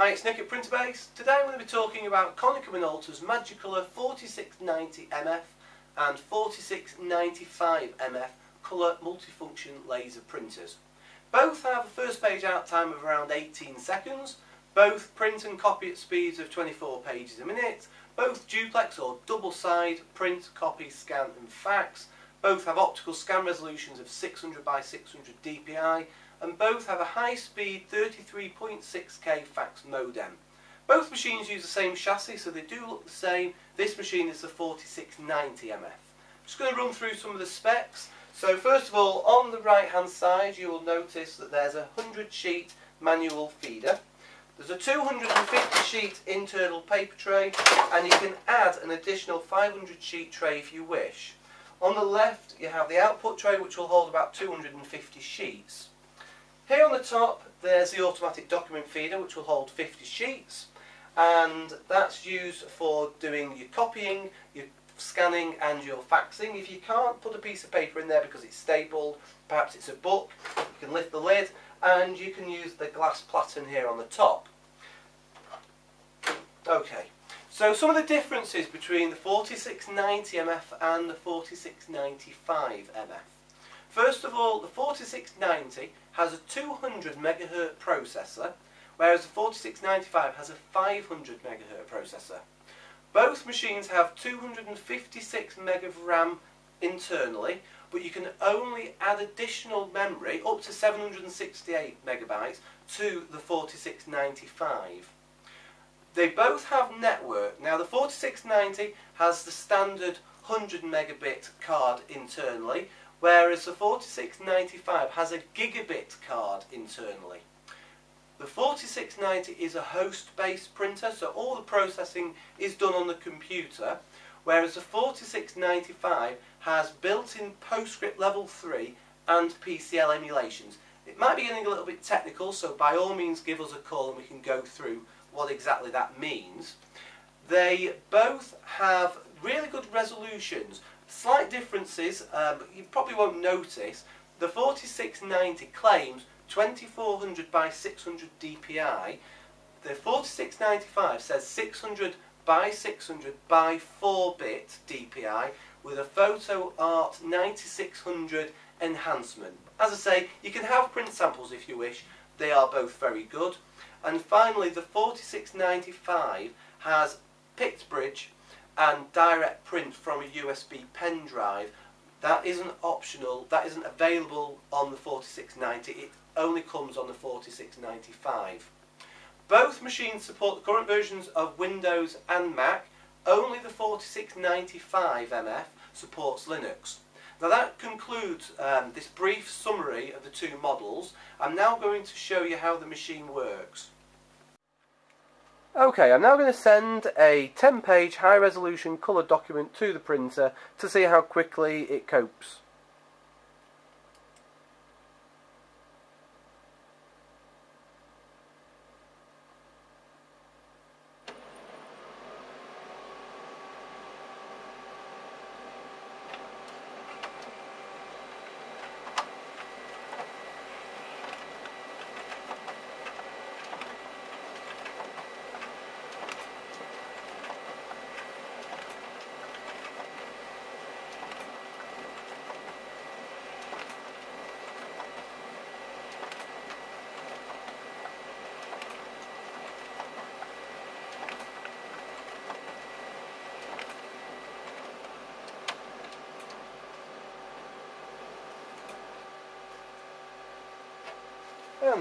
Hi, it's Nick at Printerbase. Today I'm going to be talking about Konica Minolta's Magicolor 4690MF and 4695MF colour multifunction laser printers. Both have a first page out time of around 18 seconds, both print and copy at speeds of 24 pages a minute, both duplex or double side print, copy, scan and fax, both have optical scan resolutions of 600 by 600 dpi and both have a high-speed 33.6k fax modem. Both machines use the same chassis so they do look the same. This machine is the 4690MF. I'm just going to run through some of the specs. So first of all on the right hand side you will notice that there's a 100 sheet manual feeder. There's a 250 sheet internal paper tray and you can add an additional 500 sheet tray if you wish. On the left you have the output tray which will hold about 250 sheets. Here on the top there's the automatic document feeder which will hold 50 sheets and that's used for doing your copying, your scanning and your faxing. If you can't put a piece of paper in there because it's stapled, perhaps it's a book, you can lift the lid and you can use the glass platen here on the top. Okay, so some of the differences between the 4690 MF and the 4695 MF. First of all, the 4690 has a 200 megahertz processor, whereas the 4695 has a 500 megahertz processor. Both machines have 256 meg of RAM internally, but you can only add additional memory up to 768 megabytes to the 4695. They both have network. Now the 4690 has the standard 100 megabit card internally, whereas the 4695 has a gigabit card internally. The 4690 is a host-based printer, so all the processing is done on the computer, whereas the 4695 has built-in PostScript Level 3 and PCL emulations. It might be getting a little bit technical, so by all means give us a call and we can go through what exactly that means. They both have really good resolutions. Slight differences, um, you probably won't notice. The 4690 claims 2400 by 600 dpi. The 4695 says 600 by 600 by 4-bit DPI with a Photo Art 9600 enhancement. As I say, you can have print samples if you wish. They are both very good. And finally, the 4695 has PictBridge and direct print from a USB pen drive. That isn't optional, that isn't available on the 4690, it only comes on the 4695. Both machines support the current versions of Windows and Mac, only the 4695MF supports Linux. Now that concludes um, this brief summary of the two models. I'm now going to show you how the machine works. Okay, I'm now going to send a 10 page high resolution colour document to the printer to see how quickly it copes.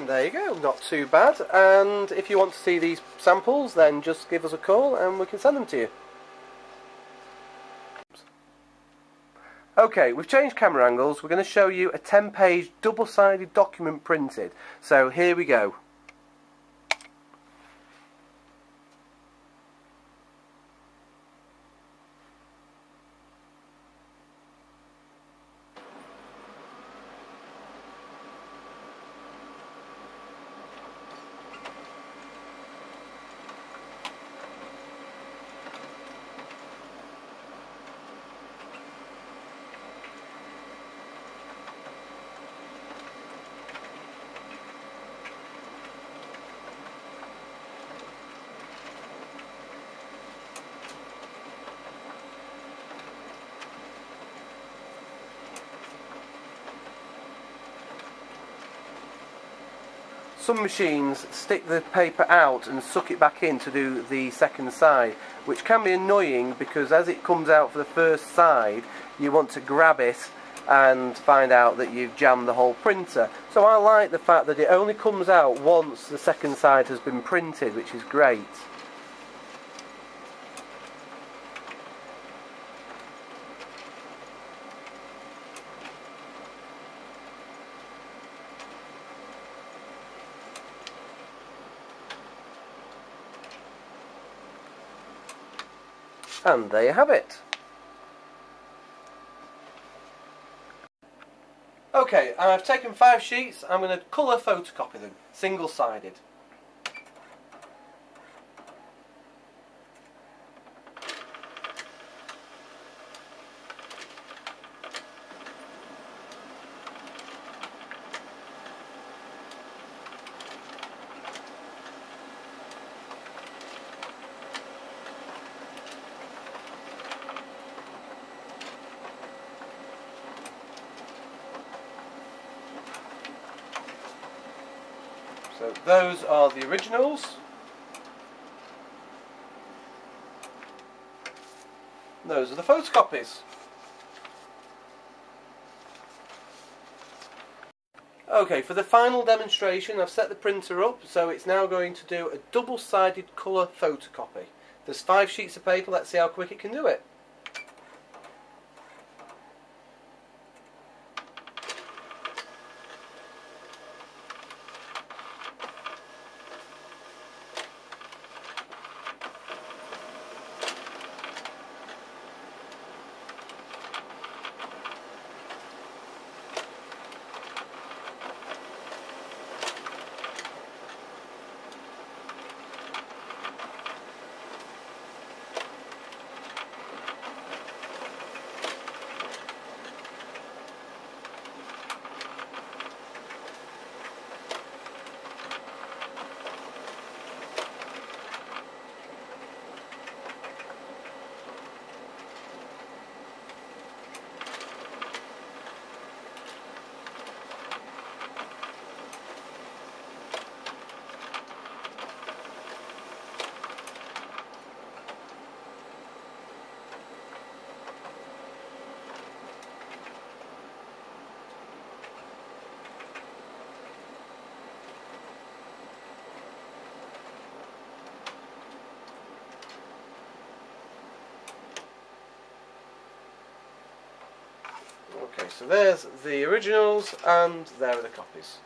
There you go, not too bad. And if you want to see these samples, then just give us a call and we can send them to you. Okay, we've changed camera angles. We're going to show you a 10 page double sided document printed. So here we go. Some machines stick the paper out and suck it back in to do the second side, which can be annoying because as it comes out for the first side, you want to grab it and find out that you've jammed the whole printer. So I like the fact that it only comes out once the second side has been printed, which is great. And there you have it. Okay, I've taken five sheets, I'm going to colour photocopy them, single-sided. So those are the originals. Those are the photocopies. Okay, for the final demonstration I've set the printer up so it's now going to do a double-sided colour photocopy. There's five sheets of paper, let's see how quick it can do it. Okay, so there's the originals and there are the copies.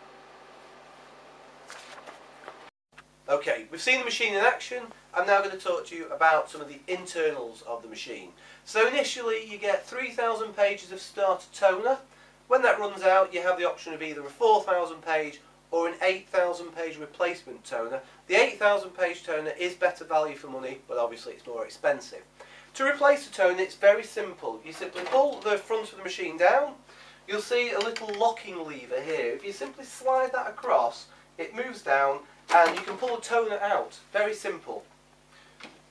Okay, we've seen the machine in action. I'm now going to talk to you about some of the internals of the machine. So initially you get 3,000 pages of starter toner. When that runs out you have the option of either a 4,000 page or an 8,000 page replacement toner. The 8,000 page toner is better value for money but obviously it's more expensive. To replace the toner it's very simple. You simply pull the front of the machine down, you'll see a little locking lever here. If you simply slide that across it moves down and you can pull the toner out. Very simple.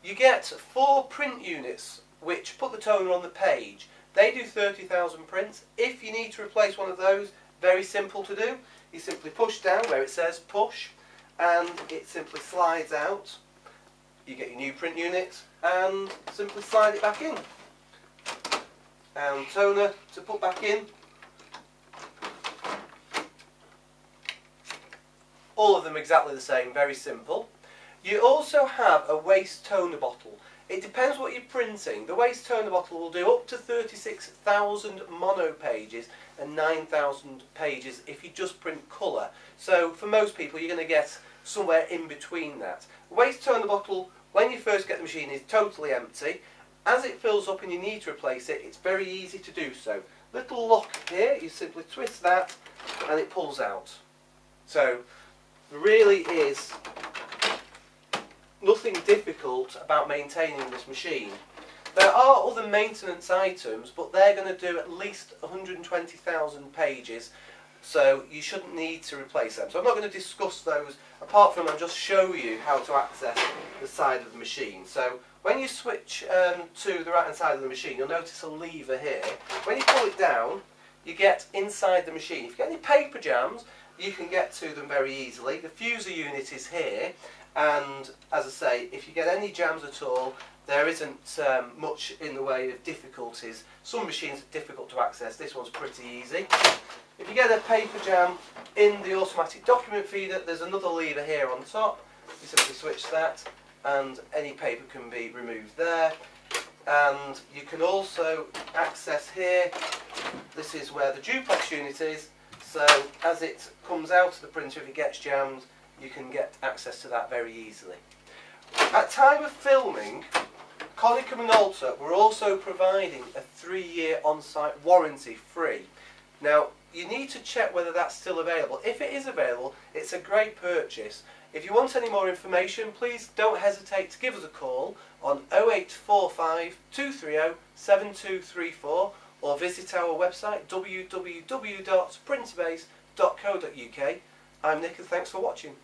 You get four print units which put the toner on the page. They do 30,000 prints. If you need to replace one of those, very simple to do. You simply push down where it says push and it simply slides out. You get your new print unit and simply slide it back in. And toner to put back in. All of them exactly the same, very simple. You also have a waste toner bottle. It depends what you're printing. The waste toner bottle will do up to 36,000 mono pages and 9,000 pages if you just print colour. So for most people you're going to get somewhere in between that. Waste toner bottle, when you first get the machine, is totally empty. As it fills up and you need to replace it, it's very easy to do so. Little lock here, you simply twist that and it pulls out. So really is nothing difficult about maintaining this machine. There are other maintenance items, but they're going to do at least 120,000 pages, so you shouldn't need to replace them. So I'm not going to discuss those, apart from I'll just show you how to access the side of the machine. So when you switch um, to the right hand side of the machine, you'll notice a lever here. When you pull it down, you get inside the machine. If you get any paper jams, you can get to them very easily. The fuser unit is here and as I say, if you get any jams at all, there isn't um, much in the way of difficulties. Some machines are difficult to access, this one's pretty easy. If you get a paper jam in the automatic document feeder, there's another lever here on top. You simply switch that and any paper can be removed there. And you can also access here, this is where the duplex unit is, so as it comes out of the printer, if it gets jammed, you can get access to that very easily. At time of filming, Konica Minolta were also providing a three-year on-site warranty free. Now, you need to check whether that's still available. If it is available, it's a great purchase. If you want any more information, please don't hesitate to give us a call on 0845 230 7234 or visit our website www.printerbase.co.uk. I'm Nick and thanks for watching.